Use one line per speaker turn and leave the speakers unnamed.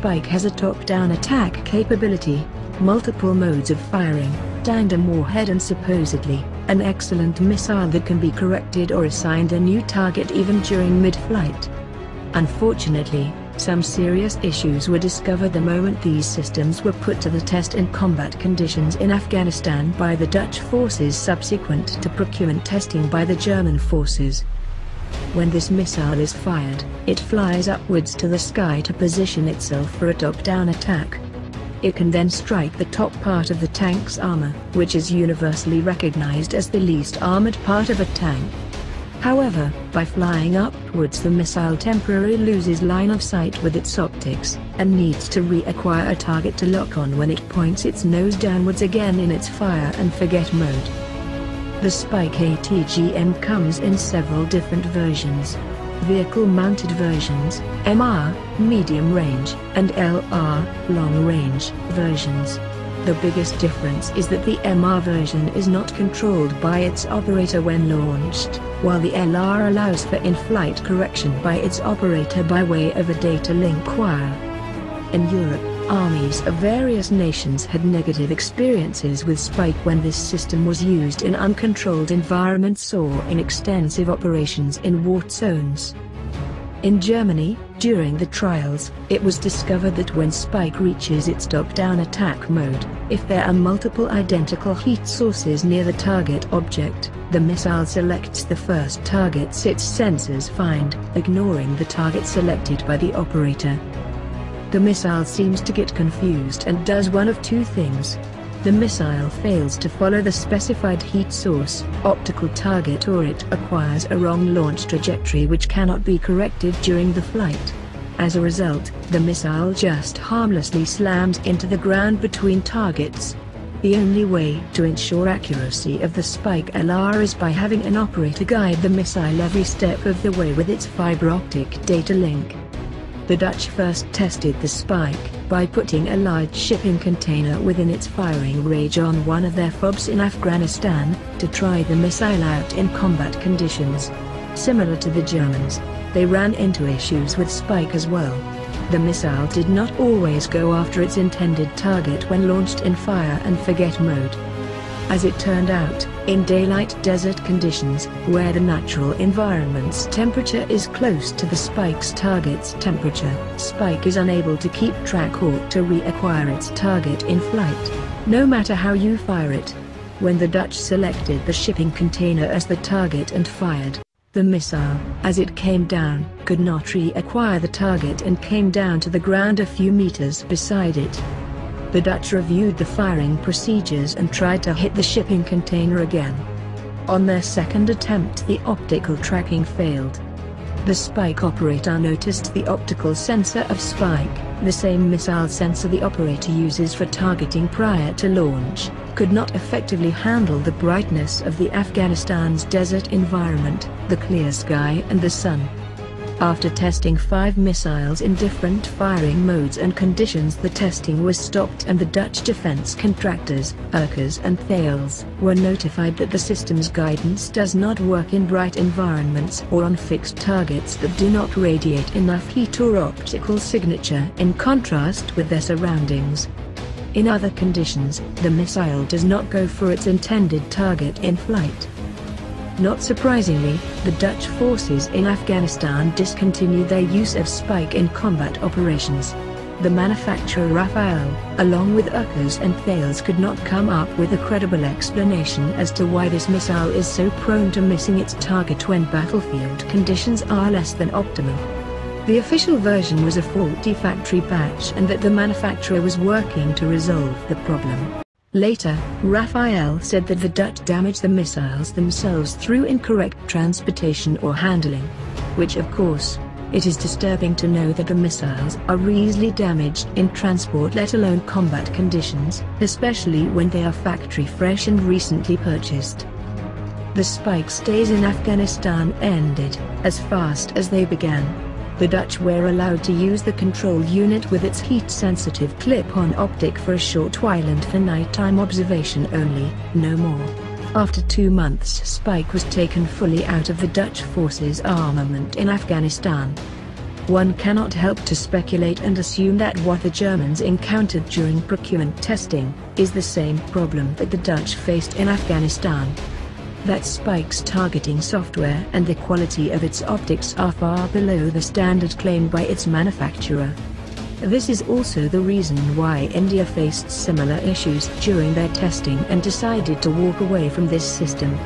Spike has a top-down attack capability, multiple modes of firing, tandem warhead and supposedly, an excellent missile that can be corrected or assigned a new target even during mid-flight. Unfortunately, some serious issues were discovered the moment these systems were put to the test in combat conditions in Afghanistan by the Dutch forces subsequent to procurement testing by the German forces. When this missile is fired, it flies upwards to the sky to position itself for a top-down attack. It can then strike the top part of the tank's armor, which is universally recognized as the least armored part of a tank. However, by flying upwards the missile temporarily loses line of sight with its optics, and needs to reacquire a target to lock on when it points its nose downwards again in its fire and forget mode. The Spike ATGM comes in several different versions. Vehicle-mounted versions, MR, medium range, and LR, long range, versions. The biggest difference is that the MR version is not controlled by its operator when launched, while the LR allows for in-flight correction by its operator by way of a data link wire. In Europe, armies of various nations had negative experiences with Spike when this system was used in uncontrolled environments or in extensive operations in war zones. In Germany, during the trials, it was discovered that when Spike reaches its top-down attack mode, if there are multiple identical heat sources near the target object, the missile selects the first targets its sensors find, ignoring the target selected by the operator. The missile seems to get confused and does one of two things the missile fails to follow the specified heat source, optical target or it acquires a wrong launch trajectory which cannot be corrected during the flight. As a result, the missile just harmlessly slams into the ground between targets. The only way to ensure accuracy of the Spike LR is by having an operator guide the missile every step of the way with its fiber optic data link. The Dutch first tested the Spike by putting a large shipping container within its firing range on one of their FOBs in Afghanistan, to try the missile out in combat conditions. Similar to the Germans, they ran into issues with Spike as well. The missile did not always go after its intended target when launched in fire and forget mode. As it turned out, in daylight desert conditions, where the natural environment's temperature is close to the Spike's target's temperature, Spike is unable to keep track or to reacquire its target in flight, no matter how you fire it. When the Dutch selected the shipping container as the target and fired, the missile, as it came down, could not reacquire the target and came down to the ground a few meters beside it. The Dutch reviewed the firing procedures and tried to hit the shipping container again. On their second attempt the optical tracking failed. The Spike operator noticed the optical sensor of Spike, the same missile sensor the operator uses for targeting prior to launch, could not effectively handle the brightness of the Afghanistan's desert environment, the clear sky and the sun. After testing five missiles in different firing modes and conditions the testing was stopped and the Dutch defense contractors, Urkers and Thales, were notified that the system's guidance does not work in bright environments or on fixed targets that do not radiate enough heat or optical signature in contrast with their surroundings. In other conditions, the missile does not go for its intended target in flight. Not surprisingly, the Dutch forces in Afghanistan discontinued their use of Spike in combat operations. The manufacturer Rafael, along with Urkers and Thales could not come up with a credible explanation as to why this missile is so prone to missing its target when battlefield conditions are less than optimal. The official version was a faulty factory batch and that the manufacturer was working to resolve the problem. Later, Rafael said that the Dutch damaged the missiles themselves through incorrect transportation or handling. Which of course, it is disturbing to know that the missiles are easily damaged in transport let alone combat conditions, especially when they are factory fresh and recently purchased. The spike stays in Afghanistan ended, as fast as they began. The Dutch were allowed to use the control unit with its heat-sensitive clip-on optic for a short while and for nighttime observation only, no more. After two months Spike was taken fully out of the Dutch forces' armament in Afghanistan. one cannot help to speculate and assume that what the Germans encountered during procurement testing, is the same problem that the Dutch faced in Afghanistan. That Spike's targeting software and the quality of its optics are far below the standard claimed by its manufacturer. This is also the reason why India faced similar issues during their testing and decided to walk away from this system.